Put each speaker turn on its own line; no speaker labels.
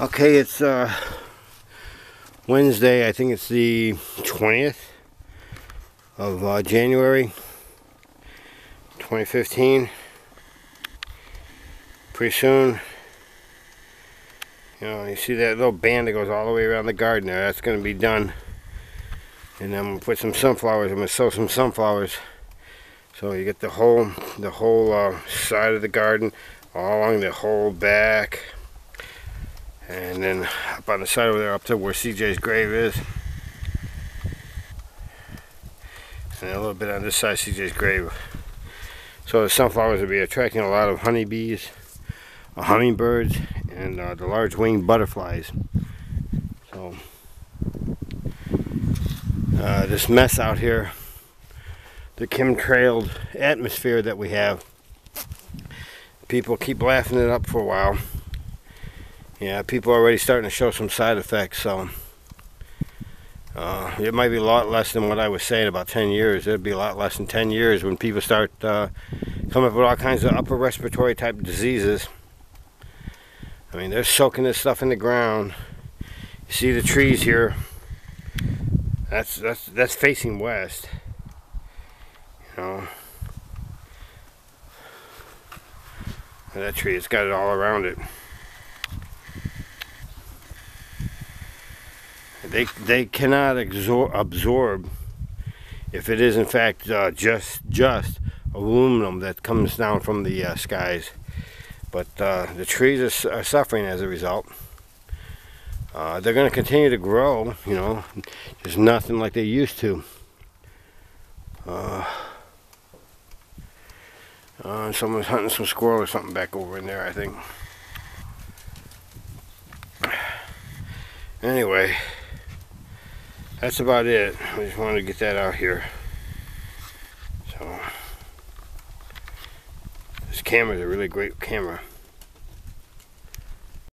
Okay, it's uh, Wednesday. I think it's the 20th of uh, January 2015. Pretty soon, you know, you see that little band that goes all the way around the garden there. That's going to be done. And then I'm going to put some sunflowers. I'm going to sow some sunflowers. So you get the whole, the whole uh, side of the garden, all along the whole back and then up on the side over there up to where CJ's grave is. And a little bit on this side CJ's grave. So the sunflowers will be attracting a lot of honeybees uh, hummingbirds and uh, the large winged butterflies. So uh, this mess out here the chemtrailed atmosphere that we have people keep laughing it up for a while yeah, people are already starting to show some side effects, so uh, it might be a lot less than what I was saying about 10 years. It'd be a lot less than 10 years when people start uh, coming up with all kinds of upper respiratory type diseases. I mean, they're soaking this stuff in the ground. You see the trees here. That's that's that's facing west. You know. And that tree, it's got it all around it. They they cannot absorb, absorb if it is in fact uh, just just aluminum that comes down from the uh, skies. But uh, the trees are, are, suffering as a result. Uh, they're going to continue to grow you know. There's nothing like they used to. Uh, uh, someone's hunting some squirrel or something back over in there I think. Anyway that's about it. I just wanted to get that out here. So, this camera is a really great camera.